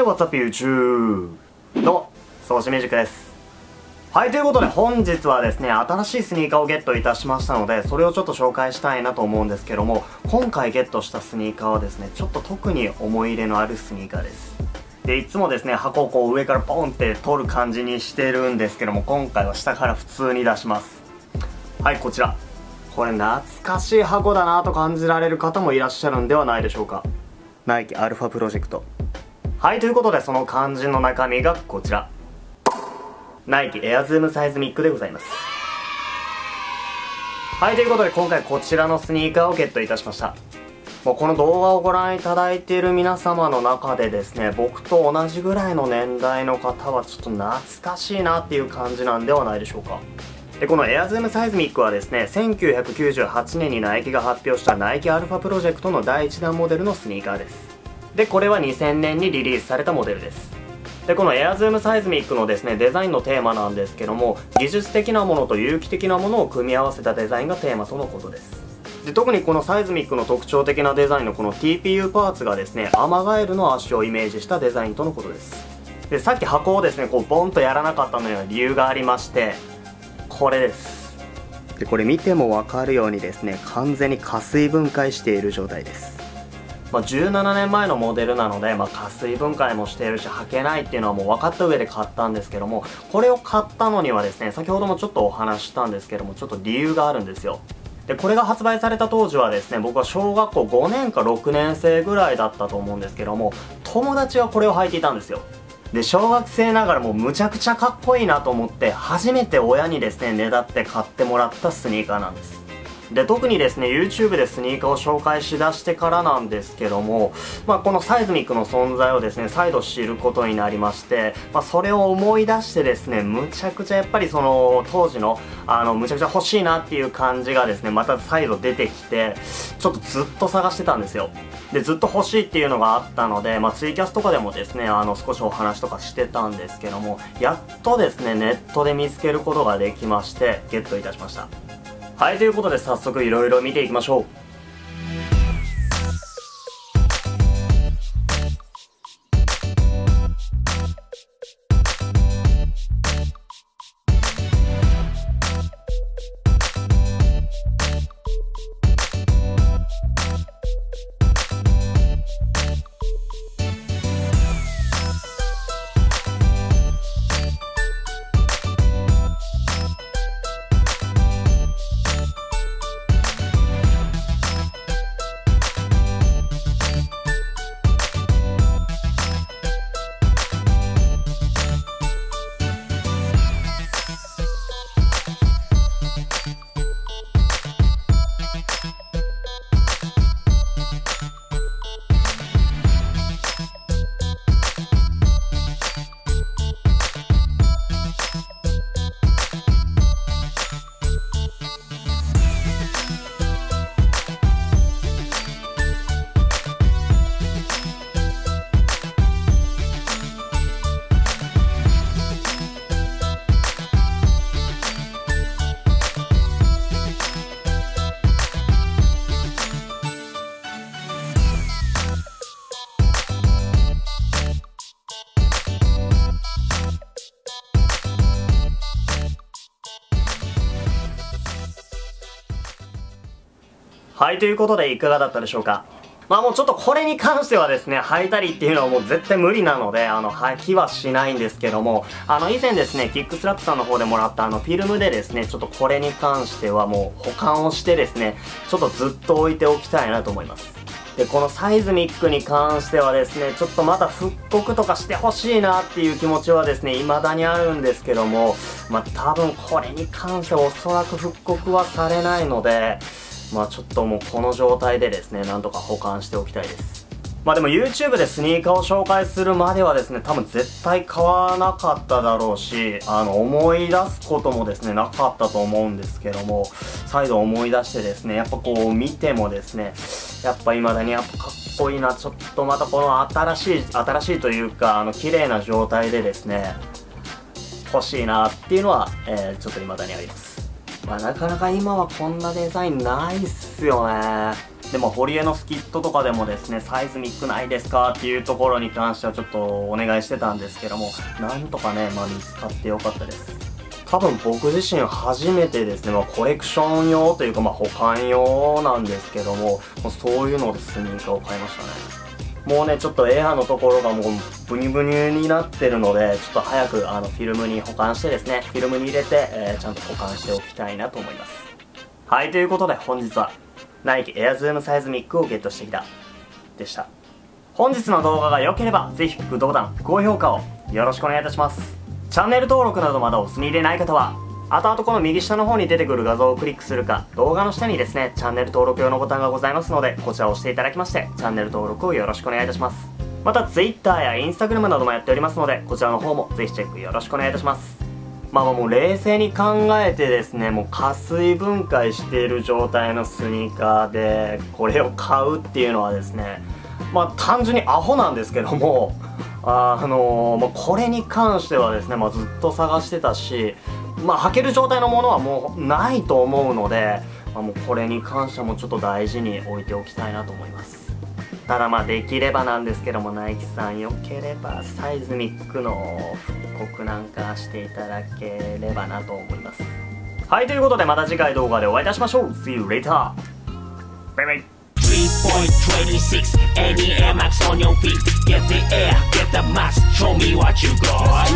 い、What's up YouTube? どうも、ソーシミュージックです。はい、ということで本日はですね、新しいスニーカーをゲットいたしましたので、それをちょっと紹介したいなと思うんですけども、今回ゲットしたスニーカーはですね、ちょっと特に思い入れのあるスニーカーです。で、いつもですね、箱をこう上からポンって取る感じにしてるんですけども、今回は下から普通に出します。はい、こちら。これ懐かしい箱だなと感じられる方もいらっしゃるんではないでしょうか。ナイキアルファプロジェクト。はい、ということでその肝心の中身がこちら。ナイキエアズームサイズミックでございます。はい、ということで今回こちらのスニーカーをゲットいたしました。もうこの動画をご覧いただいている皆様の中でですね、僕と同じぐらいの年代の方はちょっと懐かしいなっていう感じなんではないでしょうか。で、このエアズームサイズミックはですね、1998年にナイキが発表したナイキアルファプロジェクトの第1弾モデルのスニーカーです。でこれは2000年にリリースされたモデルです。でこのエアズームサイズミックのですねデザインのテーマなんですけども技術的なものと有機的なものを組み合わせたデザインがテーマとのことです。で特にこのサイズミックの特徴的なデザインのこの TPU パーツがですねアマガエルの足をイメージしたデザインとのことです。でさっき箱をですねこうボンとやらなかったのには理由がありましてこれです。でこれ見ても分かるようにですね完全に加水分解している状態です。まあ、17年前のモデルなので、まあ、加水分解もしているし履けないっていうのはもう分かった上で買ったんですけどもこれを買ったのにはですね先ほどもちょっとお話したんですけどもちょっと理由があるんですよ。でこれが発売された当時はですね僕は小学校5年か6年生ぐらいだったと思うんですけども友達はこれを履いていたんですよ。で小学生ながらもうむちゃくちゃかっこいいなと思って初めて親にですねねだって買ってもらったスニーカーなんです。で特にですね YouTube でスニーカーを紹介しだしてからなんですけども、まあ、このサイズミックの存在をですね再度知ることになりまして、まあ、それを思い出してですねむちゃくちゃやっぱりその当時のあのむちゃくちゃ欲しいなっていう感じがですねまた再度出てきてちょっとずっと探してたんですよ。でずっと欲しいっていうのがあったので、まあ、ツイキャスとかでもですねあの少しお話とかしてたんですけどもやっとですねネットで見つけることができましてゲットいたしました。はいということで早速いろいろ見ていきましょう。はい、ということでいかがだったでしょうか？まあもうちょっとこれに関してはですね、履いたりっていうのはもう絶対無理なので、あの、履きはしないんですけども、あの、以前ですね、キックスラップさんの方でもらったあの、フィルムでですね、ちょっとこれに関してはもう保管をしてですね、ちょっとずっと置いておきたいなと思います。で、このサイズミックに関してはですね、ちょっとまた復刻とかしてほしいなっていう気持ちはですね、未だにあるんですけども、まあ多分これに関してはおそらく復刻はされないので、まあちょっともうこの状態でですね、なんとか保管しておきたいです。まあでも YouTube でスニーカーを紹介するまではですね、多分絶対買わなかっただろうし、あの、思い出すこともですね、なかったと思うんですけども、再度思い出してですね、やっぱこう見てもですね、やっぱ未だにやっぱかっこいいな、ちょっとまたこの新しい、新しいというか、あの、綺麗な状態でですね、欲しいなっていうのは、えー、ちょっと未だにあります。まあ、なかなか今はこんなデザインないっすよね。でも堀江のスキットとかでもですねサイズミックないですかっていうところに関してはちょっとお願いしてたんですけどもなんとかね、まあ、見つかってよかったです多分僕自身初めてですね、まあ、コレクション用というか、まあ、保管用なんですけどももうそういうのでスニーカーを買いましたねもうねちょっとエアのところがもうブニブニになってるのでちょっと早くあのフィルムに保管してですねフィルムに入れて、えー、ちゃんと保管しておきたいなと思います。はいということで本日はナイキエアズームサイズミックをゲットしてきたでした。本日の動画が良ければぜひグッドボタン高評価をよろしくお願いいたします。チャンネル登録などまだお済みでない方は後々この右下の方に出てくる画像をクリックするか動画の下にですねチャンネル登録用のボタンがございますのでこちらを押していただきましてチャンネル登録をよろしくお願いいたします。また Twitter や Instagram などもやっておりますのでこちらの方もぜひチェックよろしくお願いいたします。まあもう冷静に考えてですねもう加水分解している状態のスニーカーでこれを買うっていうのはですねまあ単純にアホなんですけどもあのー、まあ、これに関してはですね、まあ、ずっと探してたしまあ履ける状態のものはもうないと思うので、まあ、もうこれに関してもちょっと大事に置いておきたいなと思います。ただまあできればなんですけどもナイキさんよければサイズミックの復刻なんかしていただければなと思います。はいということでまた次回動画でお会いいたしましょう。See you later! バイバイ3.26 NEM max on your feet Get the air, get the max, show me what you got